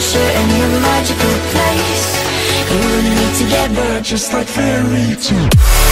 adventure in your magical place. You and me together just like fairy tale